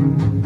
you.